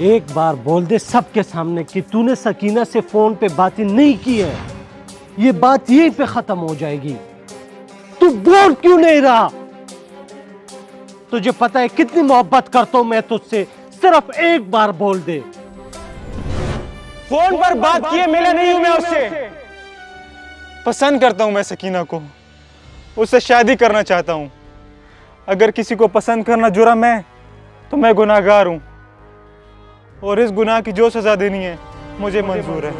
एक बार बोल दे सबके सामने कि तूने सकीना से फ़ोन पे बातें नहीं की है। ये बात यहीं पे खत्म हो जाएगी। तू बोल क्यों नहीं रहा? तुझे पता है कितनी मोहब्बत करता हूँ मैं तुझसे। सिर्फ़ एक बार बोल दे। फ़ोन पर बात किए मिला नहीं हूँ मैं उससे। पसंद करता हूँ मैं सकीना को। उससे शादी करना चाहता हूँ। अगर किसी को पसंद करना जुर्म है तो मैं गुनाहगार हूँ। और इस गुनाह की जो सजा देनी है मुझे मंजूर है।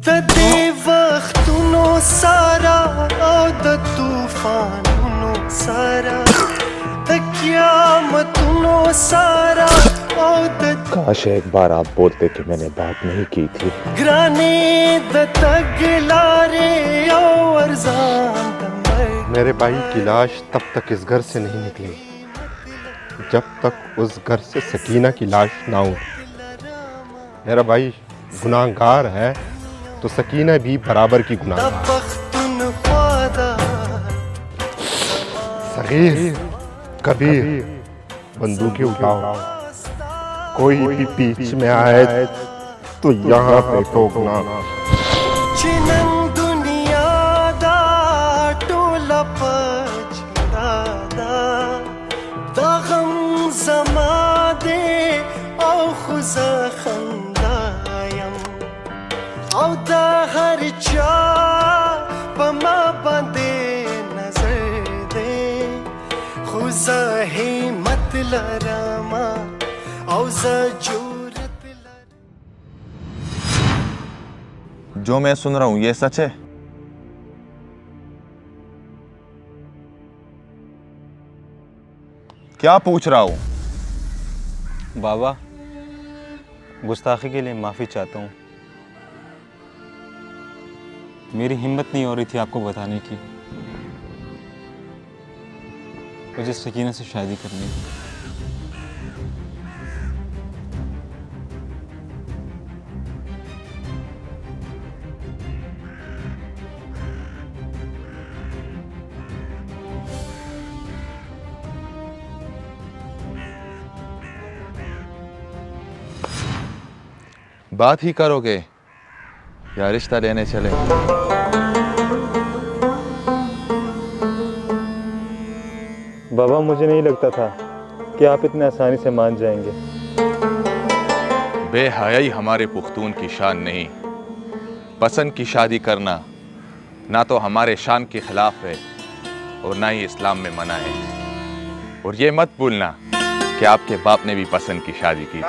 दे वक्त नो सारा द तूफानुनो सारा। द क्यामतुनो सारा काश एक बार आप बोलते कि मैंने बात नहीं की थी। मेरे भाई की लाश तब तक इस घर से नहीं निकली। जब तक उस घर से सकीना की लाश ना हो। मेरा भाई गुनाहगार है। तो सकीना भी बराबर की गुना सगीर, कबीर, बंदूकें उठाओ। कोई भी बीच में आए तो यहाँ पे टोकना। समा दे ਆਉਂਦਾ ਹਰ ਚਾ जो मैं सुन रहा हूँ ये सच है? क्या पूछ रहा हूँ? बाबा गुस्ताखी के लिए माफ़ी चाहता हूँ। मेरी हिम्मत नहीं हो रही थी आपको बताने की। मुझे सकीना से शादी करनी है। बात ही करोगे। या रिश्ता लेने चले बाबा मुझे नहीं लगता था कि आप इतने आसानी से मान जाएँगे। बेहयाई हमारे पुख्तून की शान नहीं। पसंद की शादी करना ना तो हमारे शान के खिलाफ है और ना ही इस्लाम में मना है। और ये मत भूलना कि आपके बाप ने भी पसंद की शादी की थी।